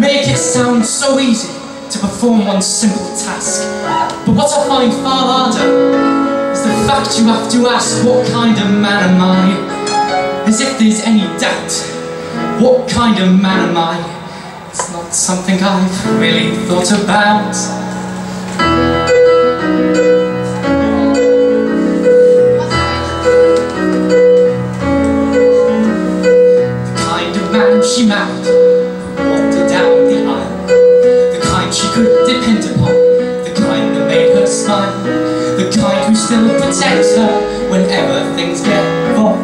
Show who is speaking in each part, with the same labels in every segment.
Speaker 1: make it sound so easy to perform one simple task. But what I find far harder is the fact you have to ask what kind of man am I? As if there's any doubt, what kind of man am I? It's not something I've really thought about. The kind of man she married, kind she could depend upon, the kind that made her smile. The kind who still protects her whenever things get wrong.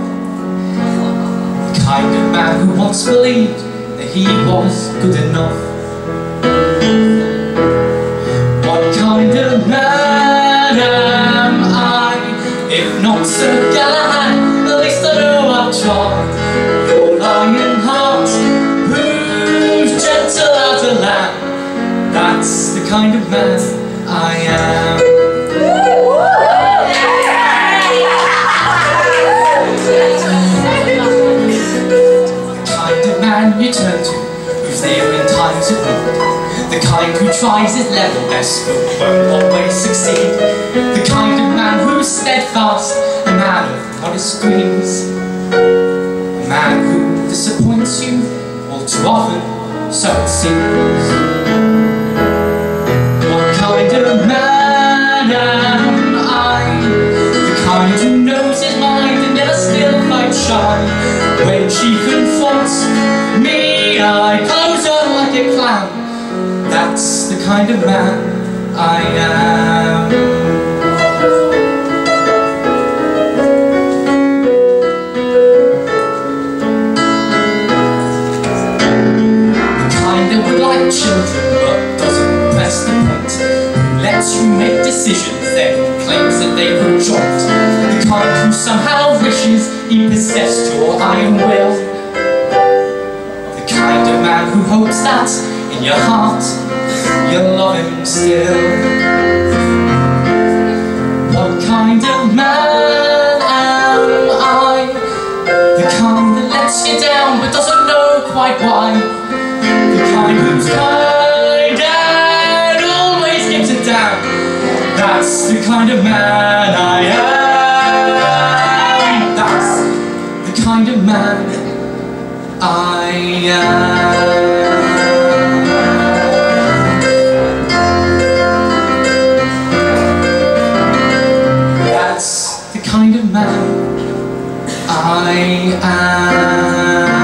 Speaker 1: The kind of man who once believed that he was good enough. What kind of man am I, if not so gallant? At least I know I've tried. That's the kind of man I am. The kind of man you turn to, who's there in times of need. The kind who tries his level best, but won't always succeed. The kind of man who's steadfast, a man of modest dreams. Kind who knows his mind and never still quite shy. When she confronts me, I close on like a clown. That's the kind of man I am. The kind that would like children but doesn't press the point. Who lets you make decisions then claims that they were joint. The who somehow wishes he possessed your iron will. The kind of man who hopes that in your heart you'll love him still. What kind of man am I? The kind that lets you down but doesn't know quite why. The kind who's kind and always gets it down. That's the kind of man I am. I am. That's the kind of man I am.